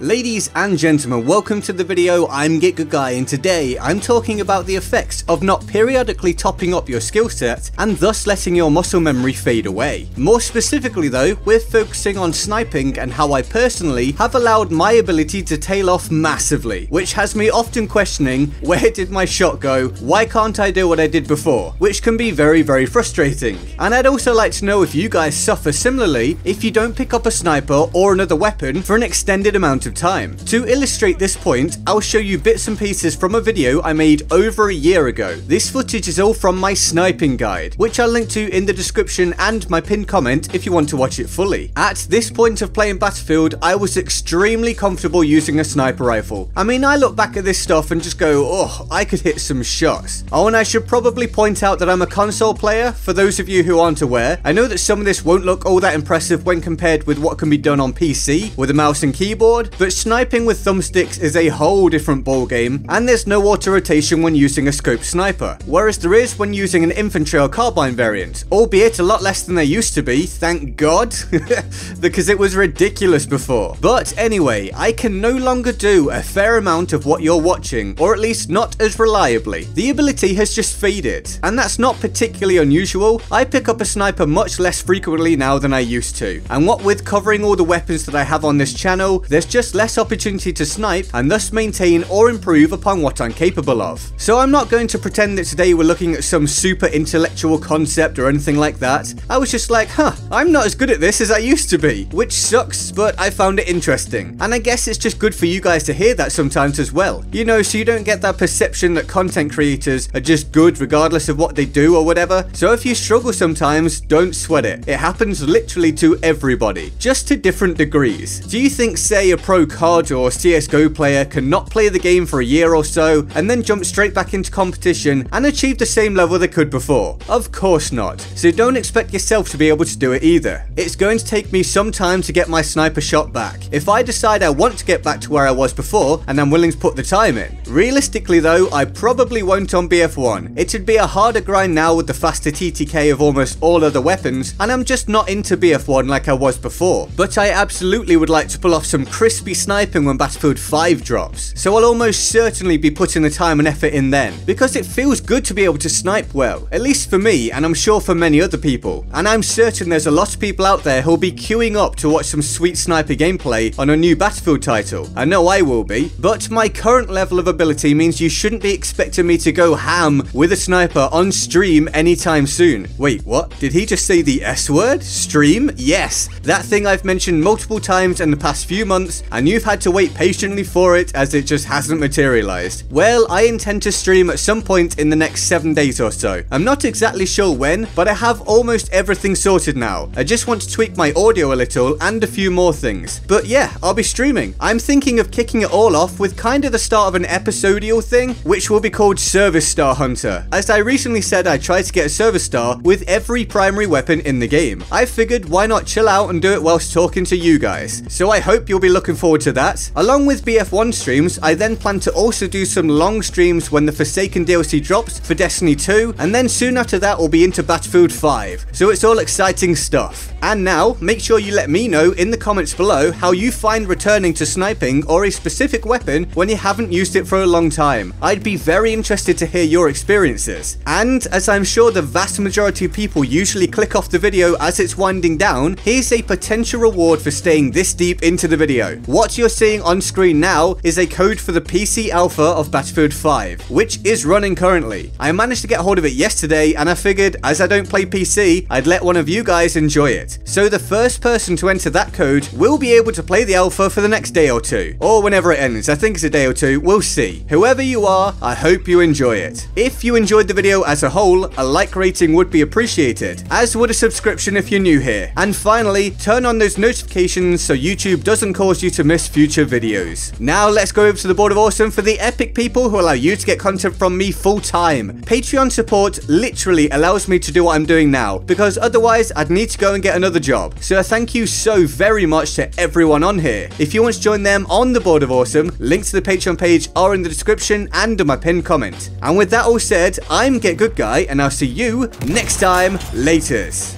Ladies and gentlemen, welcome to the video, I'm Get and today I'm talking about the effects of not periodically topping up your skill set and thus letting your muscle memory fade away. More specifically though, we're focusing on sniping and how I personally have allowed my ability to tail off massively, which has me often questioning, where did my shot go, why can't I do what I did before, which can be very very frustrating. And I'd also like to know if you guys suffer similarly if you don't pick up a sniper or another weapon for an extended amount of time. To illustrate this point, I'll show you bits and pieces from a video I made over a year ago. This footage is all from my sniping guide, which I'll link to in the description and my pinned comment if you want to watch it fully. At this point of playing Battlefield, I was extremely comfortable using a sniper rifle. I mean, I look back at this stuff and just go, oh, I could hit some shots. Oh, and I should probably point out that I'm a console player, for those of you who aren't aware. I know that some of this won't look all that impressive when compared with what can be done on PC with a mouse and keyboard, but sniping with thumbsticks is a whole different ballgame, and there's no auto rotation when using a scope sniper, whereas there is when using an infantry or carbine variant, albeit a lot less than they used to be, thank god, because it was ridiculous before. But anyway, I can no longer do a fair amount of what you're watching, or at least not as reliably. The ability has just faded, and that's not particularly unusual. I pick up a sniper much less frequently now than I used to, and what with covering all the weapons that I have on this channel, there's just less opportunity to snipe and thus maintain or improve upon what I'm capable of. So I'm not going to pretend that today we're looking at some super intellectual concept or anything like that. I was just like, huh, I'm not as good at this as I used to be, which sucks, but I found it interesting. And I guess it's just good for you guys to hear that sometimes as well. You know, so you don't get that perception that content creators are just good regardless of what they do or whatever. So if you struggle sometimes, don't sweat it. It happens literally to everybody, just to different degrees. Do you think, say, a pro COD or CSGO player cannot play the game for a year or so and then jump straight back into competition and achieve the same level they could before? Of course not. So don't expect yourself to be able to do it either. It's going to take me some time to get my sniper shot back. If I decide I want to get back to where I was before and I'm willing to put the time in. Realistically though, I probably won't on BF1. It'd be a harder grind now with the faster TTK of almost all other weapons and I'm just not into BF1 like I was before. But I absolutely would like to pull off some crispy sniper sniping when Battlefield 5 drops, so I'll almost certainly be putting the time and effort in then, because it feels good to be able to snipe well, at least for me, and I'm sure for many other people. And I'm certain there's a lot of people out there who'll be queuing up to watch some sweet sniper gameplay on a new Battlefield title. I know I will be, but my current level of ability means you shouldn't be expecting me to go ham with a sniper on stream anytime soon. Wait, what? Did he just say the S word? Stream? Yes, that thing I've mentioned multiple times in the past few months, and you've had to wait patiently for it as it just hasn't materialized. Well, I intend to stream at some point in the next 7 days or so. I'm not exactly sure when, but I have almost everything sorted now. I just want to tweak my audio a little and a few more things. But yeah, I'll be streaming. I'm thinking of kicking it all off with kind of the start of an episodial thing, which will be called Service Star Hunter. As I recently said, I tried to get a Service Star with every primary weapon in the game. I figured why not chill out and do it whilst talking to you guys. So I hope you'll be looking forward to that. Along with BF1 streams, I then plan to also do some long streams when the Forsaken DLC drops for Destiny 2, and then soon after that we'll be into Battlefield 5. So it's all exciting stuff. And now, make sure you let me know in the comments below how you find returning to sniping or a specific weapon when you haven't used it for a long time. I'd be very interested to hear your experiences. And as I'm sure the vast majority of people usually click off the video as it's winding down, here's a potential reward for staying this deep into the video. What you're seeing on screen now is a code for the PC alpha of Battlefield 5, which is running currently. I managed to get hold of it yesterday and I figured as I don't play PC, I'd let one of you guys enjoy it. So the first person to enter that code will be able to play the alpha for the next day or two, or whenever it ends. I think it's a day or two, we'll see. Whoever you are, I hope you enjoy it. If you enjoyed the video as a whole, a like rating would be appreciated, as would a subscription if you're new here. And finally, turn on those notifications so YouTube doesn't cause you to miss future videos. Now let's go over to the Board of Awesome for the epic people who allow you to get content from me full time. Patreon support literally allows me to do what I'm doing now because otherwise I'd need to go and get another job. So thank you so very much to everyone on here. If you want to join them on the Board of Awesome, links to the Patreon page are in the description and in my pinned comment. And with that all said, I'm Get Good Guy and I'll see you next time. Laters.